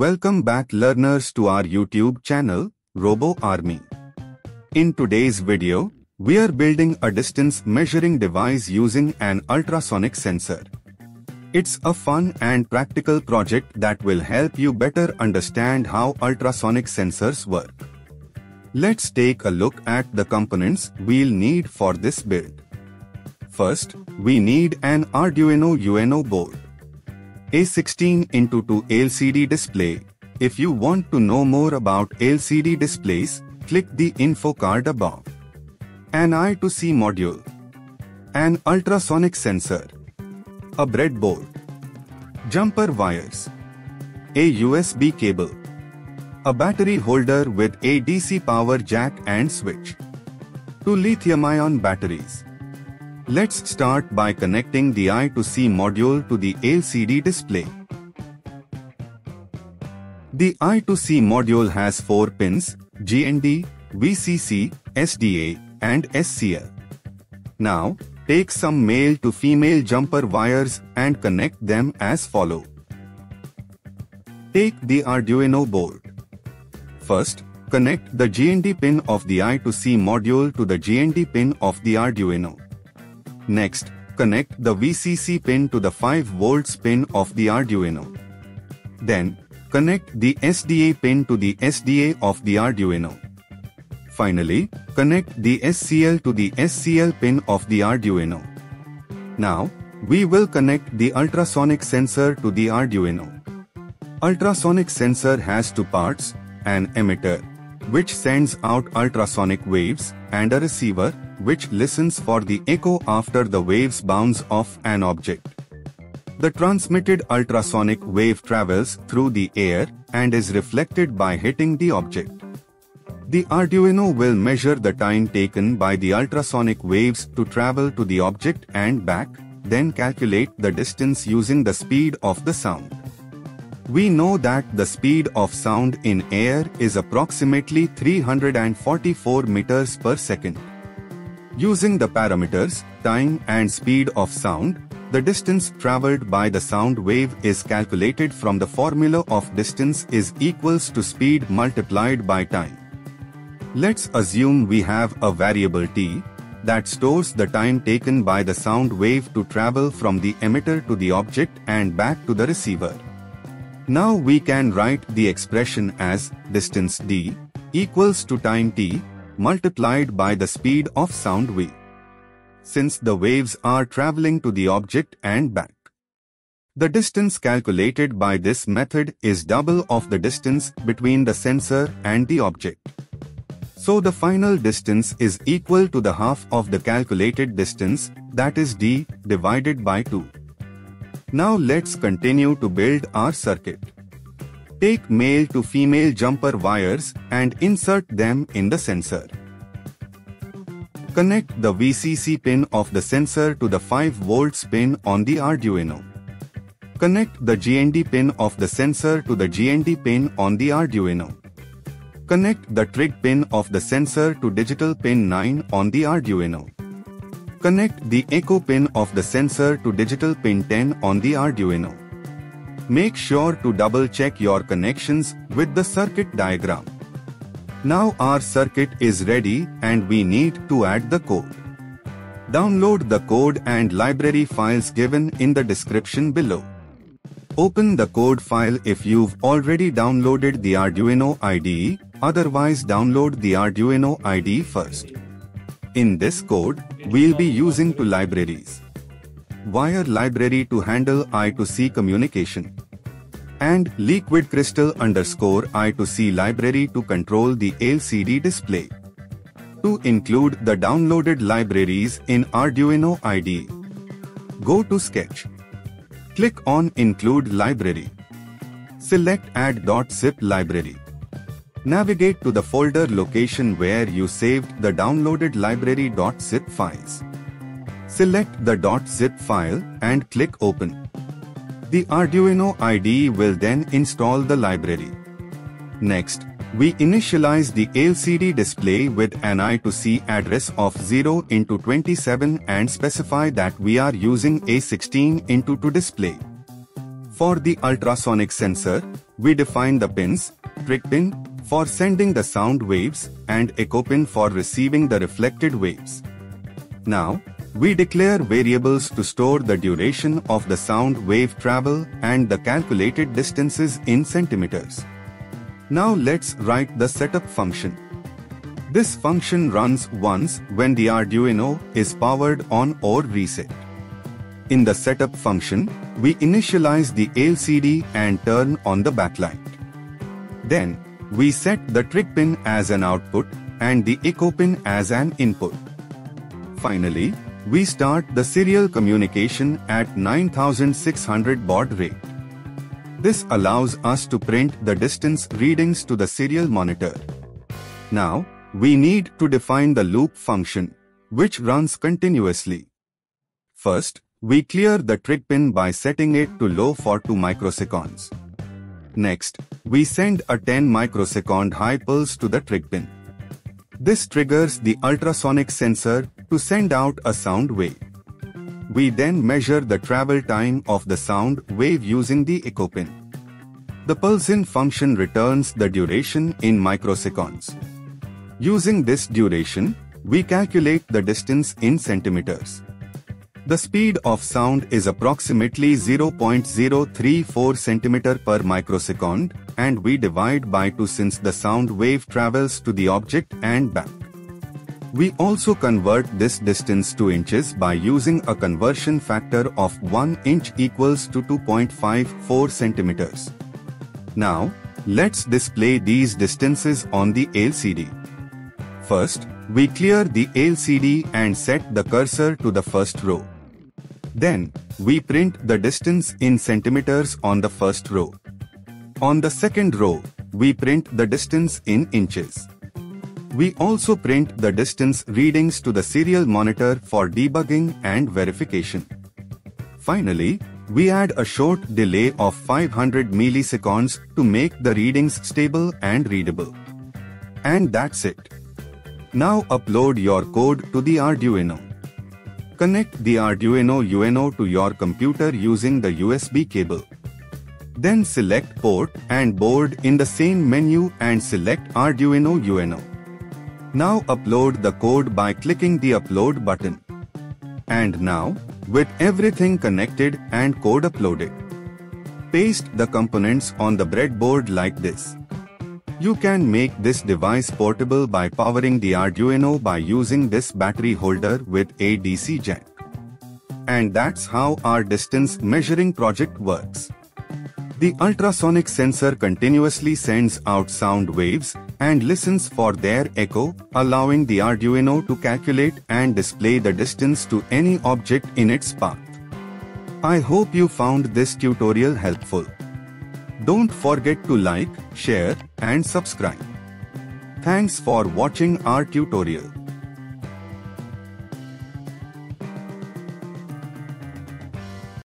Welcome back learners to our YouTube channel, Robo Army. In today's video, we are building a distance measuring device using an ultrasonic sensor. It's a fun and practical project that will help you better understand how ultrasonic sensors work. Let's take a look at the components we'll need for this build. First, we need an Arduino UNO board. A 16 into 2 LCD display. If you want to know more about LCD displays, click the info card above. An I2C module. An ultrasonic sensor. A breadboard. Jumper wires. A USB cable. A battery holder with a DC power jack and switch. Two lithium-ion batteries. Let's start by connecting the I2C module to the LCD display. The I2C module has 4 pins, GND, VCC, SDA, and SCL. Now, take some male to female jumper wires and connect them as follow. Take the Arduino board. First, connect the GND pin of the I2C module to the GND pin of the Arduino. Next, connect the VCC pin to the 5 volts pin of the Arduino. Then, connect the SDA pin to the SDA of the Arduino. Finally, connect the SCL to the SCL pin of the Arduino. Now, we will connect the ultrasonic sensor to the Arduino. Ultrasonic sensor has two parts, an emitter, which sends out ultrasonic waves, and a receiver, which listens for the echo after the waves bounce off an object. The transmitted ultrasonic wave travels through the air and is reflected by hitting the object. The Arduino will measure the time taken by the ultrasonic waves to travel to the object and back, then calculate the distance using the speed of the sound. We know that the speed of sound in air is approximately 344 meters per second. Using the parameters, time and speed of sound, the distance traveled by the sound wave is calculated from the formula of distance is equals to speed multiplied by time. Let's assume we have a variable t that stores the time taken by the sound wave to travel from the emitter to the object and back to the receiver. Now we can write the expression as distance d equals to time t multiplied by the speed of sound v. Since the waves are traveling to the object and back. The distance calculated by this method is double of the distance between the sensor and the object. So the final distance is equal to the half of the calculated distance, that is d, divided by 2. Now let's continue to build our circuit. Take male to female jumper wires and insert them in the sensor. Connect the VCC pin of the sensor to the 5 volts pin on the Arduino. Connect the GND pin of the sensor to the GND pin on the Arduino. Connect the trig pin of the sensor to digital pin 9 on the Arduino. Connect the echo pin of the sensor to digital pin 10 on the Arduino. Make sure to double check your connections with the circuit diagram. Now our circuit is ready and we need to add the code. Download the code and library files given in the description below. Open the code file if you've already downloaded the Arduino IDE, otherwise download the Arduino IDE first. In this code, we'll be using two libraries wire library to handle I2C communication, and liquid crystal underscore I2C library to control the LCD display. To include the downloaded libraries in Arduino IDE, go to Sketch. Click on Include Library. Select Add.zip library. Navigate to the folder location where you saved the downloaded library.zip files. Select the .zip file and click Open. The Arduino IDE will then install the library. Next, we initialize the LCD display with an I2C address of 0 into 27 and specify that we are using a 16 into 2 display. For the ultrasonic sensor, we define the pins, trig pin, for sending the sound waves and echo pin for receiving the reflected waves. Now, we declare variables to store the duration of the sound wave travel and the calculated distances in centimeters. Now let's write the setup function. This function runs once when the Arduino is powered on or reset. In the setup function, we initialize the LCD and turn on the backlight. Then, we set the trig pin as an output and the echo pin as an input. Finally, we start the serial communication at 9600 baud rate. This allows us to print the distance readings to the serial monitor. Now, we need to define the loop function, which runs continuously. First, we clear the trig pin by setting it to low for 2 microseconds. Next, we send a 10 microsecond high pulse to the trig pin. This triggers the ultrasonic sensor to send out a sound wave. We then measure the travel time of the sound wave using the echo pin. The pulse-in function returns the duration in microseconds. Using this duration, we calculate the distance in centimeters. The speed of sound is approximately 0.034 cm per microsecond and we divide by 2 since the sound wave travels to the object and back. We also convert this distance to inches by using a conversion factor of 1 inch equals to 2.54 centimeters. Now, let's display these distances on the LCD. First, we clear the LCD and set the cursor to the first row. Then, we print the distance in centimeters on the first row. On the second row, we print the distance in inches. We also print the distance readings to the serial monitor for debugging and verification. Finally, we add a short delay of 500 milliseconds to make the readings stable and readable. And that's it. Now upload your code to the Arduino. Connect the Arduino UNO to your computer using the USB cable. Then select port and board in the same menu and select Arduino UNO. Now upload the code by clicking the upload button. And now, with everything connected and code uploaded, paste the components on the breadboard like this. You can make this device portable by powering the Arduino by using this battery holder with a DC jack. And that's how our distance measuring project works. The ultrasonic sensor continuously sends out sound waves and listens for their echo, allowing the Arduino to calculate and display the distance to any object in its path. I hope you found this tutorial helpful. Don't forget to like, share and subscribe. Thanks for watching our tutorial.